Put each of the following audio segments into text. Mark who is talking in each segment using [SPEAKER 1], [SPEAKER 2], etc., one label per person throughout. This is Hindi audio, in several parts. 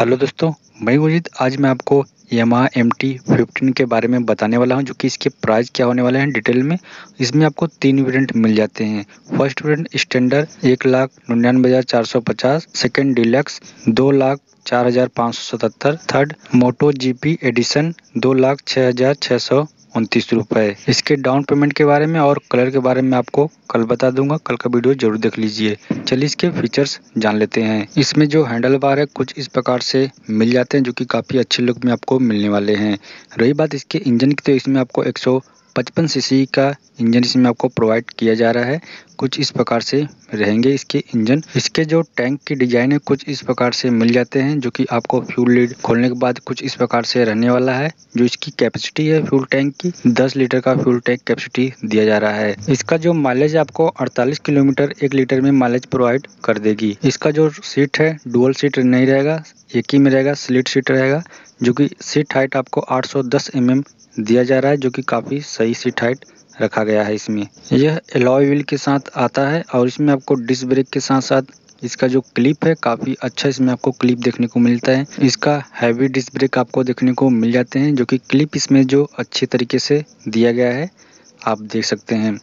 [SPEAKER 1] हेलो दोस्तों, मैं मुजीद आज मैं आपको यमा एम टी फिफ्टीन के बारे में बताने वाला हूँ, जो कि इसके प्राइस क्या होने वाले हैं डिटेल में। इसमें आपको तीन वेरिएंट मिल जाते हैं। फ़र्स्ट वेरिएंट स्टैंडर्ड एक लाख निन्यानवे हज़ार चार सौ पचास सेकेंड डिलक्स दो लाख चार हज़ार पाँच सौ सतहत्तर third Moto G P edition दो लाख छः हज़ार छः सौ उनतीस रुपये इसके डाउन पेमेंट के बारे में और कलर के बारे में आपको कल बता दूँगा। कल का वीडियो ज़रूर देख लीजिए। चलिए इसके फीचर्स जान लेते हैं। इसमें जो हैंडल बार है, कुछ इस प्रकार से मिल जाते हैं, जो कि काफ़ी अच्छे लुक में आपको मिलने वाले हैं। रही बात इसके इंजन की तो इसमें आपको 155 सीसी का इंजन इसमें आपको प्रोवाइड किया जा रहा है। कुछ इस प्रकार से रहेंगे इसके इंजन। इसके जो टैंक की डिज़ाइन है, कुछ इस प्रकार से मिल जाते हैं, जो कि आपको फ्यूल लीड खोलने के बाद कुछ इस प्रकार से रहने वाला है। जो इसकी कैपेसिटी है फ्यूल टैंक की 10 लीटर का फ्यूल टैंक कैपेसिटी दिया जा रहा है। इसका जो माइलेज आपको 48 किलोमीटर एक लीटर में माइलेज प्रोवाइड कर देगी। इसका जो सीट है डुअल सीट नहीं रहेगा। एक ही में रहेगा स्लिट सीट रहेगा, जो कि सीट हाइट आपको 810 mm दिया जा रहा है, जो कि काफ़ी सही सीट हाइट रखा गया है इसमें। यह एलॉय व्हील के साथ आता है और इसमें आपको डिस्क ब्रेक के साथ साथ इसका जो क्लिप है, काफ़ी अच्छा इसमें आपको क्लिप देखने को मिलता है। इसका हैवी डिस्क ब्रेक आपको देखने को मिल जाते हैं, जो कि क्लिप इसमें जो अच्छे तरीके से दिया गया है, आप देख सकते हैं।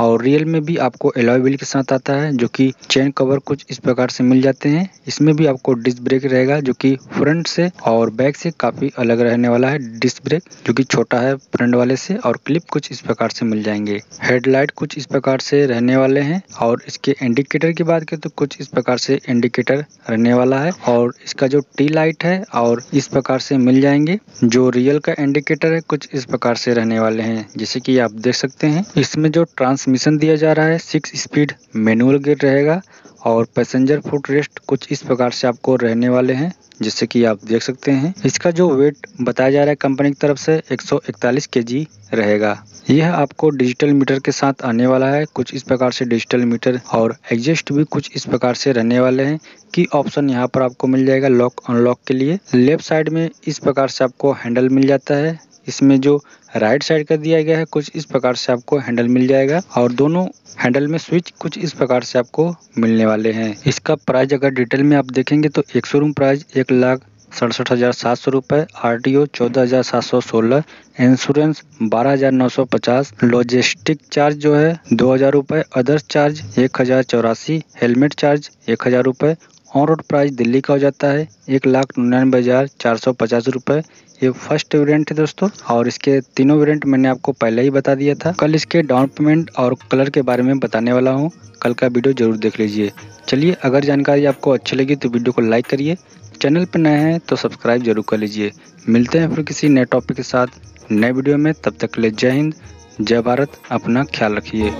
[SPEAKER 1] और रियल में भी आपको एलॉय व्हील के साथ आता है, जो कि चेन कवर कुछ इस प्रकार से मिल जाते हैं। इसमें भी आपको डिस्क ब्रेक रहेगा, जो कि फ्रंट से और बैक से काफ़ी अलग रहने वाला है डिस्क ब्रेक जो कि छोटा है फ्रंट वाले से और क्लिप कुछ इस प्रकार से मिल जाएँगे। हेडलाइट कुछ इस प्रकार से रहने वाले हैं और इसके इंडिकेटर की बात करें तो कुछ इस प्रकार से इंडिकेटर रहने वाला है और इसका जो टी लाइट है और इस प्रकार से मिल जाएँगे, जो रियल का इंडिकेटर है, कुछ इस प्रकार से रहने वाले हैं। जैसे कि आप देख सकते हैं, इसमें जो ट्रांसमिशन दिया जा रहा है। सिक्स स्पीड मैनुअल गेयर रहेगा और पैसेंजर फुट रेस्ट कुछ इस प्रकार से आपको रहने वाले हैं, जिससे कि आप देख सकते हैं। इसका जो वेट बताया जा रहा है कंपनी की तरफ़ से 141 केजी रहेगा। यह आपको डिजिटल मीटर के साथ आने वाला है। कुछ इस प्रकार से डिजिटल मीटर और एग्जिस्ट भी कुछ इस प्रकार से रहने वाले हैं की ऑप्शन यहाँ पर आपको मिल जाएगा लॉक अनलॉक के लिए। लेफ़्ट साइड में इस प्रकार से आपको हैंडल मिल जाता है। इसमें जो राइट साइड का दिया गया है, कुछ इस प्रकार से आपको हैंडल मिल जाएगा और दोनों हैंडल में स्विच कुछ इस प्रकार से आपको मिलने वाले हैं। इसका प्राइस अगर डिटेल में आप देखेंगे तो एक शोरूम प्राइस एक लाख सड़सठ हज़ार सात सौ रुपये आर टी ओ चौदह हज़ार सात सौ सोलह इंश्योरेंस बारह हज़ार नौ सौ पचास लॉजिस्टिक चार्ज जो है दो हज़ार रुपये अदर्स चार्ज एक हज़ार चौरासी हेलमेट चार्ज एक हज़ार रुपये ऑन रोड प्राइस दिल्ली का हो जाता है एक लाख निन्यानवे हज़ार चार सौ पचास रुपये ये फ़र्स्ट वेरिएंट है दोस्तों, और इसके तीनों वेरिएंट मैंने आपको पहले ही बता दिया था। कल इसके डाउन पेमेंट और कलर के बारे में बताने वाला हूँ। कल का वीडियो ज़रूर देख लीजिए। चलिए, अगर जानकारी आपको अच्छी लगी तो वीडियो को लाइक करिए। चैनल पर नए हैं तो सब्सक्राइब ज़रूर कर लीजिए। मिलते हैं फिर किसी नए टॉपिक के साथ। नए वीडियो में तब तक के लिए जय हिंद, जय भारत, अपना ख्याल रखिए।